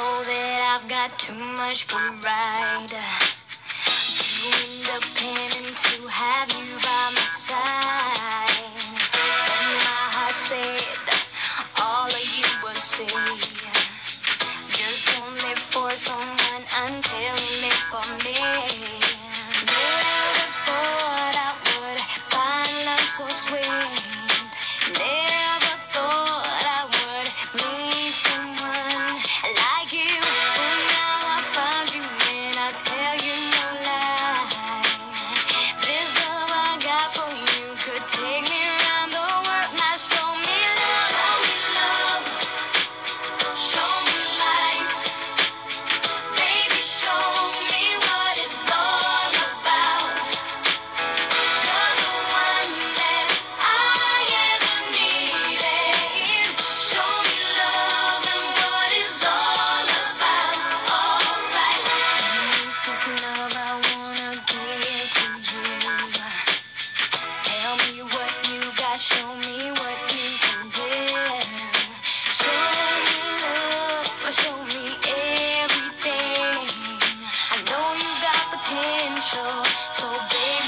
told that I've got too much pride. Too independent to have you by my side. And my heart said, all of you will say. show. So big.